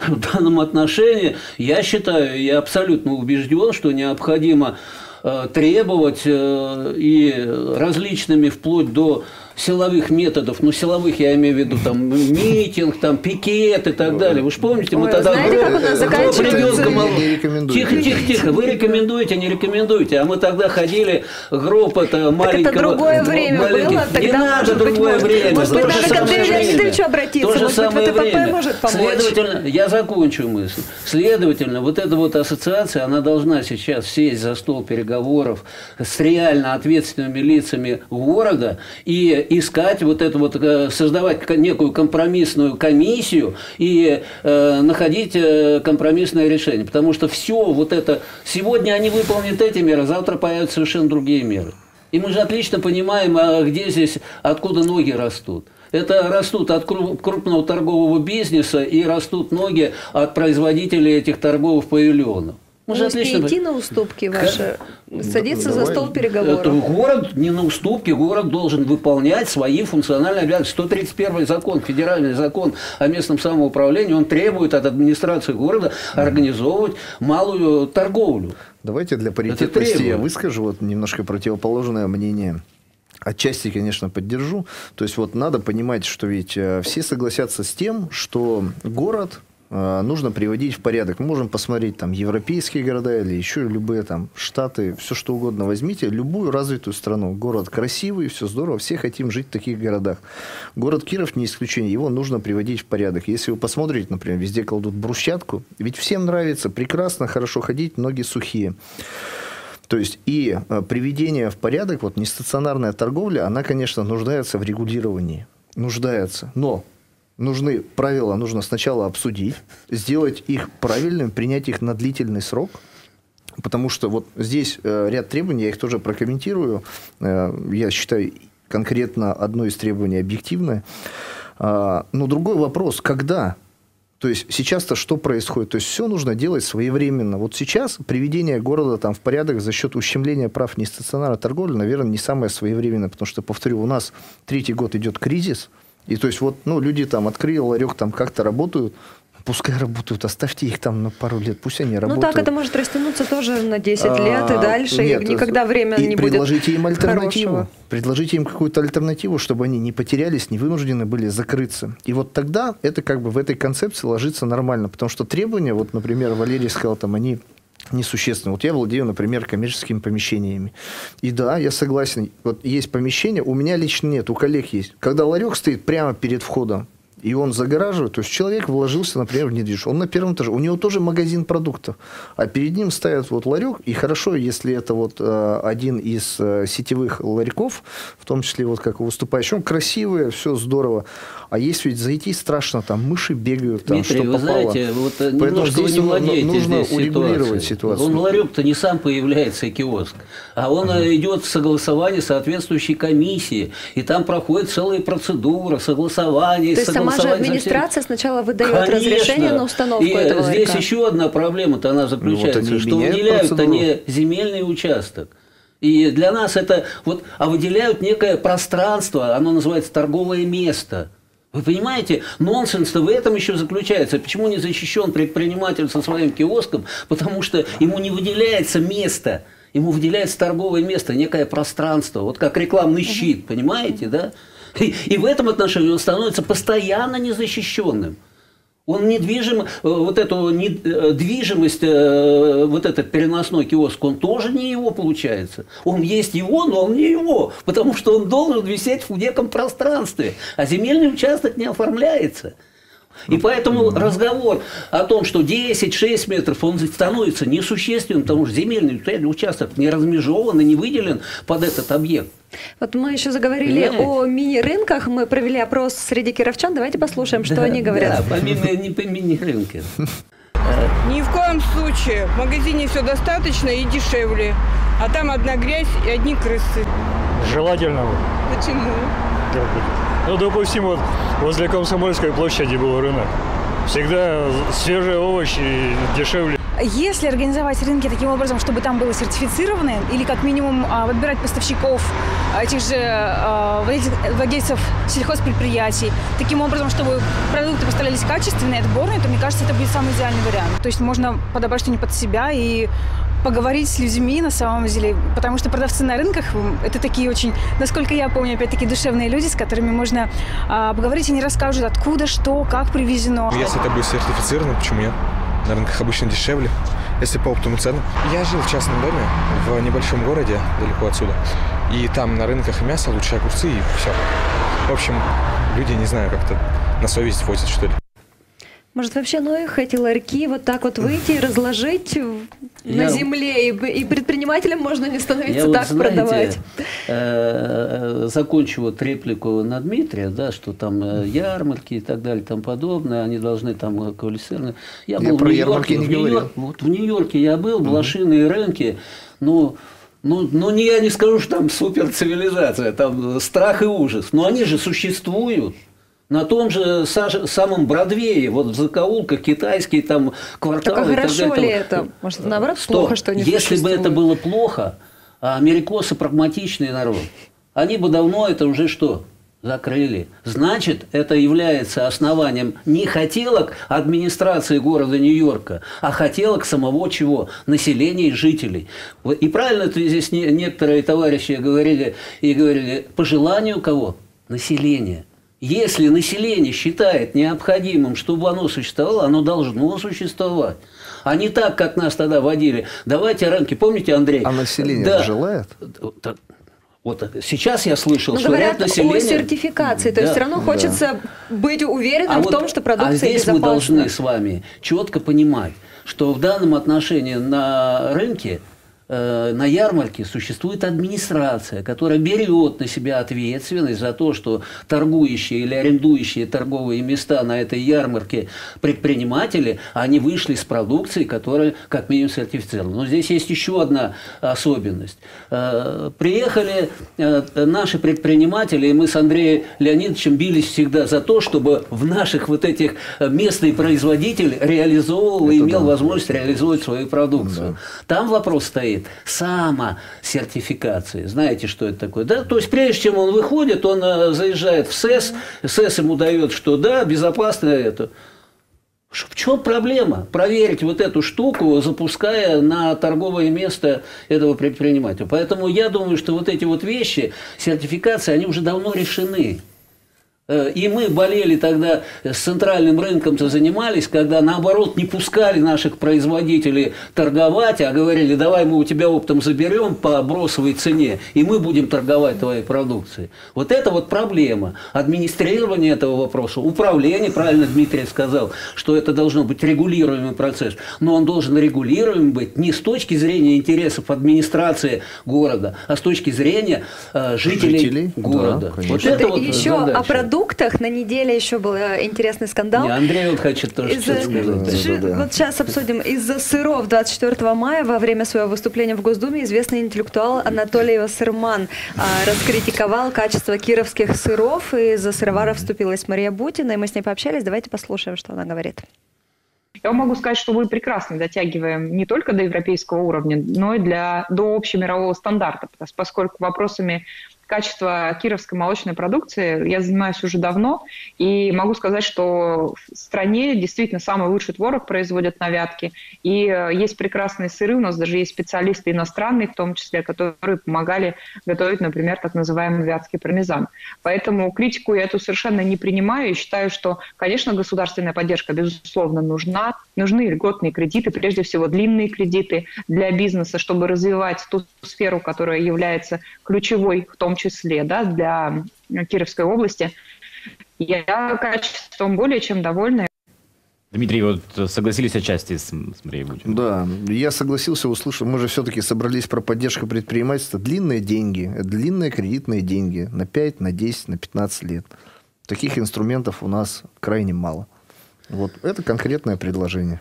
В данном отношении я считаю, я абсолютно убежден, что необходимо э, требовать э, и различными вплоть до силовых методов, ну, силовых я имею в виду, там, митинг, там, пикет и так далее. Вы же помните, мы Ой, тогда... знаете, как у нас заканчивается? Не. Тихо, тихо, тихо, вы рекомендуете, не рекомендуете, а мы тогда ходили, группа это маленького... другое время маленьких- было, Не тогда, надо может быть, другое время. Может быть, надо к самое Андрею время. Леонидовичу обратиться, То же быть, самое время. может помочь. Следовательно, я закончу мысль. Следовательно, вот эта вот ассоциация, она должна сейчас сесть за стол переговоров с реально ответственными лицами города и искать вот это вот, э, создавать некую компромиссную комиссию и э, находить э, компромиссное решение. Потому что все вот это, сегодня они выполнят эти меры, завтра появятся совершенно другие меры. И мы же отлично понимаем, а где здесь, откуда ноги растут. Это растут от кру- крупного торгового бизнеса и растут ноги от производителей этих торговых павильонов. Мы же отлично идти на уступки ваши, садиться за давай. стол Это переговоров. город не на уступки, город должен выполнять свои функциональные обязанности. 131 закон, федеральный закон о местном самоуправлении, он требует от администрации города организовывать малую торговлю. Давайте для паритетности я выскажу вот немножко противоположное мнение. Отчасти, конечно, поддержу. То есть вот надо понимать, что ведь э, все согласятся с тем, что город нужно приводить в порядок. Мы можем посмотреть там европейские города или еще любые там штаты, все что угодно возьмите, любую развитую страну. Город красивый, все здорово, все хотим жить в таких городах. Город Киров не исключение, его нужно приводить в порядок. Если вы посмотрите, например, везде кладут брусчатку, ведь всем нравится, прекрасно, хорошо ходить, ноги сухие. То есть и э, приведение в порядок, вот нестационарная торговля, она, конечно, нуждается в регулировании. Нуждается. Но нужны правила, нужно сначала обсудить, сделать их правильным, принять их на длительный срок. Потому что вот здесь э, ряд требований, я их тоже прокомментирую. Э, я считаю, конкретно одно из требований объективное. А, но другой вопрос, когда? То есть сейчас-то что происходит? То есть все нужно делать своевременно. Вот сейчас приведение города там в порядок за счет ущемления прав нестационарной торговли, наверное, не самое своевременное, потому что, повторю, у нас третий год идет кризис, и то есть вот, ну, люди там открыли ларек, там как-то работают, пускай работают, оставьте их там на пару лет, пусть они Ну работают. так, это может растянуться тоже на 10 лет и А, дальше, нет, и никогда время и не будет предложите им альтернативу. хорошего. Предложите им какую-то альтернативу, чтобы они не потерялись, не вынуждены были закрыться. И вот тогда это как бы в этой концепции ложится нормально. Потому что требования, вот, например, Валерий сказал, там, они несущественны. Вот я владею, например, коммерческими помещениями. И да, я согласен. Вот есть помещение, у меня лично нет, у коллег есть. Когда ларек стоит прямо перед входом, и он загораживает, то есть человек вложился, например, в недвижимость. Он на первом этаже, у него тоже магазин продуктов, а перед ним ставят вот ларек, и хорошо, если это вот э, один из э, сетевых ларьков, в том числе вот как выступающий, он красивый, все здорово, а есть ведь зайти страшно, там мыши бегают, там Дмитрий, что вы попало. знаете, вот э, Поэтому немножко вы здесь не владеете нужно здесь урегулировать ситуацию. Он ларек-то не сам появляется, и киоск, а он э, идет в согласование соответствующей комиссии, и там проходит целая процедура согласования. То есть сама же администрация сначала выдает Конечно. разрешение на установку и этого здесь ларька. еще одна проблема-то она заключается, Ну, вот они что процедуру. не земельный участок. И для нас это вот, а выделяют некое пространство, оно называется торговое место. Вы понимаете, нонсенс-то в этом еще заключается. Почему не защищен предприниматель со своим киоском? Потому что ему не выделяется место. Ему выделяется торговое место, некое пространство, вот как рекламный щит, понимаете, да? И, и в этом отношении он становится постоянно незащищенным. Он недвижим, э, вот эту недвижимость, э, вот этот переносной киоск, он тоже не его получается. Он есть его, но он не его, потому что он должен висеть в неком пространстве, а земельный участок не оформляется. И поэтому разговор о том, что 10-6 метров, он становится несущественным, потому что земельный участок не размежован и не выделен под этот объект. Вот мы еще заговорили Понимаете? о мини-рынках, мы провели опрос среди кировчан, давайте послушаем, что они говорят. Да, помимо не по мини-рынке. Ни в коем случае. В магазине все достаточно и дешевле. А там одна грязь и одни крысы. Желательно. Почему? Ну, допустим, вот возле Комсомольской площади был рынок. Всегда свежие овощи дешевле. Если организовать рынки таким образом, чтобы там было сертифицировано, или как минимум а, выбирать поставщиков, а, этих же а, владельцев сельхозпредприятий, таким образом, чтобы продукты поставлялись качественные, отборные, то мне кажется, это будет самый идеальный вариант. То есть можно подобрать что-нибудь под себя и поговорить с людьми на самом деле, потому что продавцы на рынках – это такие очень, насколько я помню, опять-таки душевные люди, с которыми можно а, поговорить, они расскажут, откуда, что, как привезено. Если это будет сертифицировано, почему нет? На рынках обычно дешевле, если по оптовым ценам. Я жил в частном доме в небольшом городе, далеко отсюда. И там на рынках мясо, лучше огурцы и все. В общем, люди, не знаю, как-то на совесть возят, что ли. Может, вообще, ну их эти ларьки вот так вот выйти и разложить я... на земле, и, и предпринимателям можно не становиться я так вот, знаете, продавать. Э, закончу вот реплику на Дмитрия, да, что там э, ярмарки и так далее, там подобное, они должны там квалифицированы. Я, я был про в Нью-Йорке, в, вот в Нью-Йорке я был, блошиные угу. рынки, ну, ну, ну не, я не скажу, что там супер цивилизация, там страх и ужас, но они же существуют на том же самом Бродвее, вот в закоулках китайские там кварталы. Так а хорошо ли это? Может, наоборот, что? плохо, что они Если бы это было плохо, а америкосы прагматичный народ, они бы давно это уже что? закрыли. Значит, это является основанием не хотелок администрации города Нью-Йорка, а хотелок самого чего? Населения и жителей. И правильно это здесь некоторые товарищи говорили, и говорили, по желанию кого? Населения. Если население считает необходимым, чтобы оно существовало, оно должно существовать. А не так, как нас тогда водили. Давайте рамки. Помните, Андрей? А население да. желает? Вот сейчас я слышал, Но что говорят население... о сертификации, то да, есть все равно да. хочется быть уверенным а в вот, том, что продукция а здесь безопасна. мы должны с вами четко понимать, что в данном отношении на рынке на ярмарке существует администрация, которая берет на себя ответственность за то, что торгующие или арендующие торговые места на этой ярмарке предприниматели, они вышли с продукцией, которая как минимум сертифицирована. Но здесь есть еще одна особенность. Э, приехали э, наши предприниматели, и мы с Андреем Леонидовичем бились всегда за то, чтобы в наших вот этих местный производитель реализовывал и имел да. возможность реализовывать свою продукцию. Да. Там вопрос стоит делает самосертификации. Знаете, что это такое? Да? То есть, прежде чем он выходит, он э, заезжает в СЭС, СЭС ему дает, что да, безопасно это. В чем проблема? Проверить вот эту штуку, запуская на торговое место этого предпринимателя. Поэтому я думаю, что вот эти вот вещи, сертификации, они уже давно решены. Э, и мы болели тогда с центральным рынком-то занимались, когда наоборот не пускали наших производителей торговать, а говорили, давай мы у тебя оптом заберем по бросовой цене, и мы будем торговать твоей продукцией. Вот это вот проблема. Администрирование этого вопроса, управление, правильно Дмитрий сказал, что это должно быть регулируемый процесс, но он должен регулируемым быть не с точки зрения интересов администрации города, а с точки зрения э, жителей, жителей города. Да, вот это, это вот еще задача. о продуктах продуктах на неделе еще был э, интересный скандал. Не, Андрей вот хочет тоже Из, что-то сказать. Да, да, да. Вот сейчас обсудим. Из-за сыров 24 мая во время своего выступления в Госдуме известный интеллектуал Анатолий Вассерман а, раскритиковал качество кировских сыров, и за сыровара вступилась Мария Бутина, и мы с ней пообщались. Давайте послушаем, что она говорит. Я могу сказать, что мы прекрасно дотягиваем не только до европейского уровня, но и для, до общемирового стандарта, поскольку вопросами качества кировской молочной продукции я занимаюсь уже давно, и могу сказать, что в стране действительно самый лучший творог производят на вятке, и э, есть прекрасные сыры, у нас даже есть специалисты иностранные, в том числе, которые помогали готовить, например, так называемый вятский пармезан. Поэтому критику я эту совершенно не принимаю и считаю, что, конечно, государственная поддержка, безусловно, нужна. Нужны льготные кредиты, прежде всего длинные кредиты для бизнеса, чтобы развивать ту сферу, которая является ключевой, в том числе да, для Кировской области. Я качеством более чем довольна. Дмитрий, вот согласились отчасти с, с Марией Бутиной? Да, я согласился, услышал. Мы же все-таки собрались про поддержку предпринимательства. Длинные деньги, длинные кредитные деньги на 5, на 10, на 15 лет. Таких инструментов у нас крайне мало. Вот это конкретное предложение.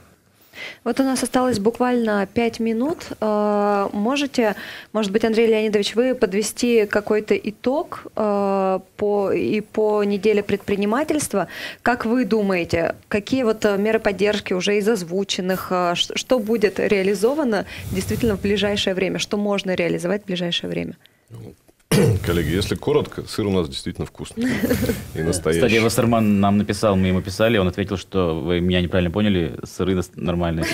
Вот у нас осталось буквально пять минут. Э, можете, может быть, Андрей Леонидович, вы подвести какой-то итог э, по, и по неделе предпринимательства? Как вы думаете, какие вот э, меры поддержки уже из озвученных, что будет реализовано действительно в ближайшее время? Что можно реализовать в ближайшее время? Ну, Коллеги, если коротко, сыр у нас действительно вкусный и настоящий. Кстати, Вассерман нам написал, мы ему писали, он ответил, что вы меня неправильно поняли, сыры нормальные.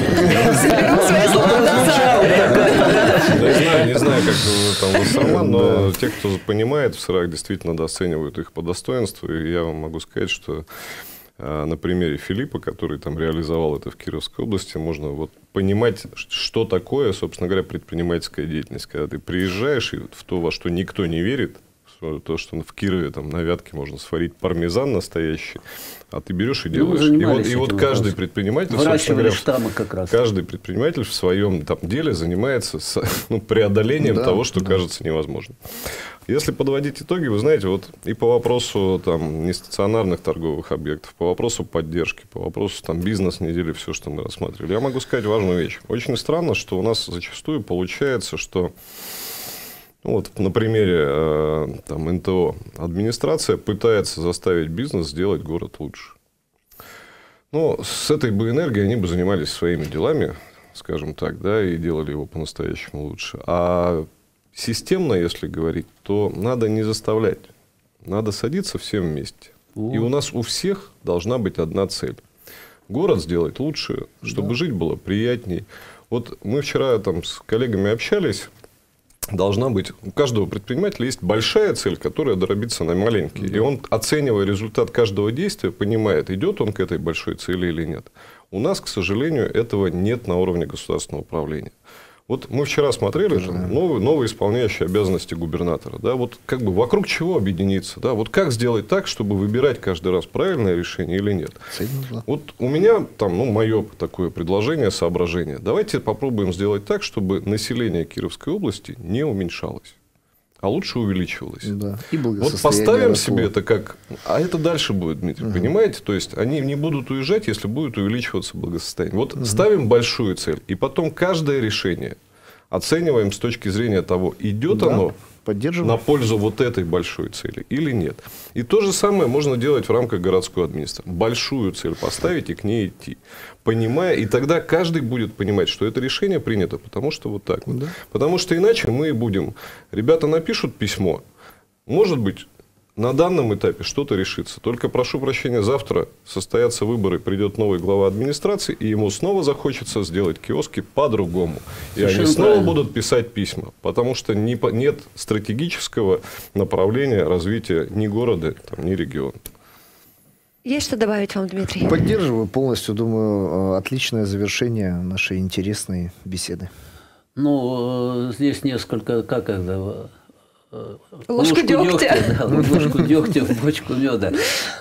Не знаю, как там Вассерман, но те, кто понимает в сырах, действительно оценивают их по достоинству. И я вам могу сказать, что а, на примере Филиппа, который там реализовал это в Кировской области, можно вот понимать, что такое, собственно говоря, предпринимательская деятельность. Когда ты приезжаешь и в то, во что никто не верит, то, что в Кирове там на вятке можно сварить пармезан настоящий, а ты берешь и ну, делаешь. Ну, и вот, и вот каждый предприниматель, говоря, штаммы как раз. Каждый предприниматель в своем там, деле занимается с, ну, преодолением да, того, что да. кажется невозможным. Если подводить итоги, вы знаете, вот и по вопросу там, нестационарных торговых объектов, по вопросу поддержки, по вопросу там, бизнес-недели, все, что мы рассматривали, я могу сказать важную вещь. Очень странно, что у нас зачастую получается, что ну, вот на примере э, там, НТО администрация пытается заставить бизнес сделать город лучше. Но с этой бы энергией они бы занимались своими делами, скажем так, да, и делали его по-настоящему лучше. А системно, если говорить, то надо не заставлять. Надо садиться всем вместе. О. И у нас у всех должна быть одна цель. Город сделать лучше, чтобы да. жить было приятней. Вот мы вчера там с коллегами общались, должна быть... У каждого предпринимателя есть большая цель, которая дробится на маленькие. И он, оценивая результат каждого действия, понимает, идет он к этой большой цели или нет. У нас, к сожалению, этого нет на уровне государственного управления. Вот мы вчера смотрели же новый, новый исполняющий обязанности губернатора. Да, вот как бы вокруг чего объединиться? Да, вот как сделать так, чтобы выбирать каждый раз правильное решение или нет? Вот у меня там, ну, мое такое предложение, соображение. Давайте попробуем сделать так, чтобы население Кировской области не уменьшалось а лучше увеличивалось. Да. И вот поставим росло. себе это как... А это дальше будет, Дмитрий, угу. понимаете? То есть, они не будут уезжать, если будет увеличиваться благосостояние. Вот угу. ставим большую цель, и потом каждое решение оцениваем с точки зрения того, идет да. оно Поддерживаем. на пользу вот этой большой цели или нет. И то же самое можно делать в рамках городской администрации. Большую цель поставить и к ней идти. Понимая, и тогда каждый будет понимать, что это решение принято, потому что вот так вот. Да. Потому что иначе мы будем... Ребята напишут письмо, может быть, на данном этапе что-то решится. Только прошу прощения, завтра состоятся выборы, придет новый глава администрации, и ему снова захочется сделать киоски по-другому. И они снова правильно. будут писать письма, потому что не, нет стратегического направления развития ни города, там, ни региона. Есть что добавить вам, Дмитрий? Поддерживаю полностью. Думаю, э, отличное завершение нашей интересной беседы. Ну, э, здесь несколько, как это, Ложку, ложку дегтя. дегтя да, ложку дегтя в бочку меда.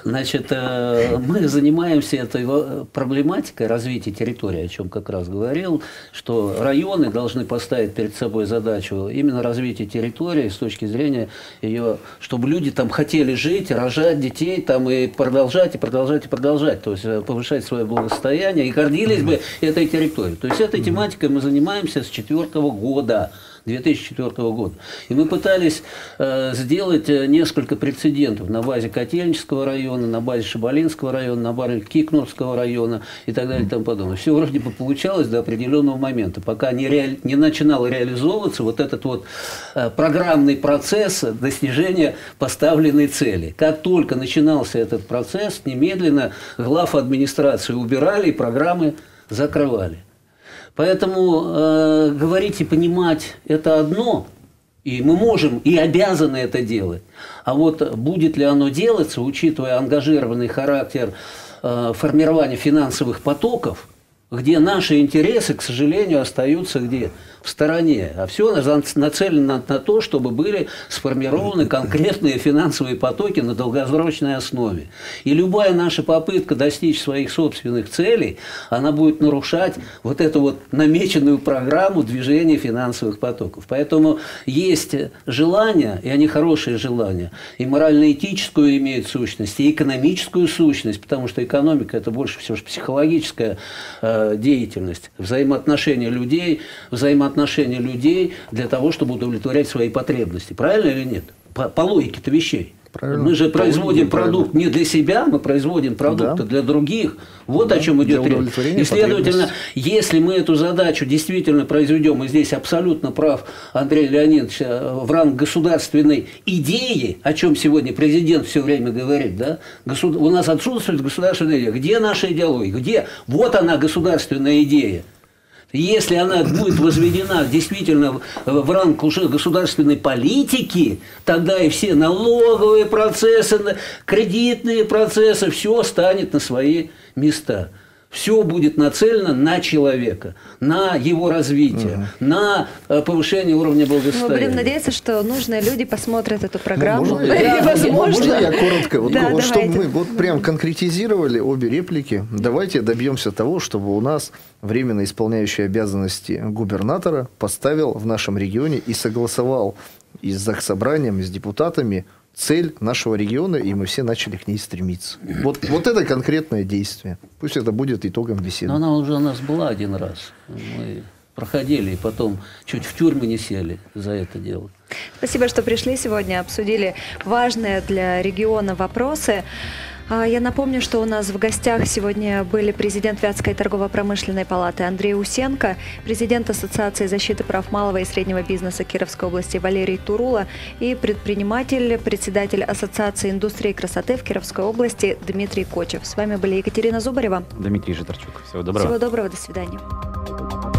Значит, э, мы занимаемся этой проблематикой развития территории, о чем как раз говорил, что районы должны поставить перед собой задачу именно развития территории с точки зрения ее, чтобы люди там хотели жить, рожать детей там и продолжать, и продолжать, и продолжать, то есть э, повышать свое благосостояние и гордились бы этой территорией. То есть этой тематикой мы занимаемся с четвертого года. 2004 года. И мы пытались э, сделать э, несколько прецедентов на базе Котельнического района, на базе Шабалинского района, на базе Кикнурского района и так далее и тому подобное. Все вроде бы получалось до определенного момента, пока не, реаль... не начинал реализовываться вот этот вот э, программный процесс достижения поставленной цели. Как только начинался этот процесс, немедленно глав администрации убирали и программы закрывали. Поэтому э, говорить и понимать это одно, и мы можем и обязаны это делать. А вот будет ли оно делаться, учитывая ангажированный характер э, формирования финансовых потоков, где наши интересы, к сожалению, остаются где? в стороне, а все нацелено на то, чтобы были сформированы конкретные финансовые потоки на долгосрочной основе. И любая наша попытка достичь своих собственных целей, она будет нарушать вот эту вот намеченную программу движения финансовых потоков. Поэтому есть желания, и они хорошие желания, и морально-этическую имеют сущность, и экономическую сущность, потому что экономика – это больше всего психологическая э, деятельность, взаимоотношения людей, взаимоотношения людей для того, чтобы удовлетворять свои потребности. Правильно или нет? По, по логике-то вещей. Правильно. Мы же производим продукт правильно. не для себя, мы производим продукты да. для других. Вот да, о чем идет речь. И, следовательно, если мы эту задачу действительно произведем, и здесь абсолютно прав Андрей Леонидович, э, в ранг государственной идеи, о чем сегодня президент все время говорит, да, у нас отсутствует государственная идея. Где наша идеология? Где? Вот она, государственная идея. Если она будет возведена действительно в ранг уже государственной политики, тогда и все налоговые процессы, кредитные процессы, все станет на свои места. Все будет нацелено на человека, на его развитие, угу. на э, повышение уровня благосостояния. Мы будем надеяться, что нужные люди посмотрят эту программу. Ну, можно, я, возможно... можно я коротко? Вот, да, вот, чтобы мы вот прям конкретизировали обе реплики, давайте добьемся того, чтобы у нас временно исполняющий обязанности губернатора поставил в нашем регионе и согласовал и с Заксобранием, и с депутатами цель нашего региона, и мы все начали к ней стремиться. Вот, вот это конкретное действие. Пусть это будет итогом беседы. Но она уже у нас была один раз. Мы проходили, и потом чуть в тюрьмы не сели за это дело. Спасибо, что пришли сегодня, обсудили важные для региона вопросы. А, я напомню, что у нас в гостях сегодня были президент Вятской торгово-промышленной палаты Андрей Усенко, президент Ассоциации защиты прав малого и среднего бизнеса Кировской области Валерий Турула и предприниматель, председатель Ассоциации индустрии красоты в Кировской области Дмитрий Кочев. С вами были Екатерина Зубарева. Дмитрий Житарчук. Всего доброго. Всего доброго. До свидания.